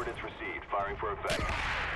Coordinates received. Firing for effect.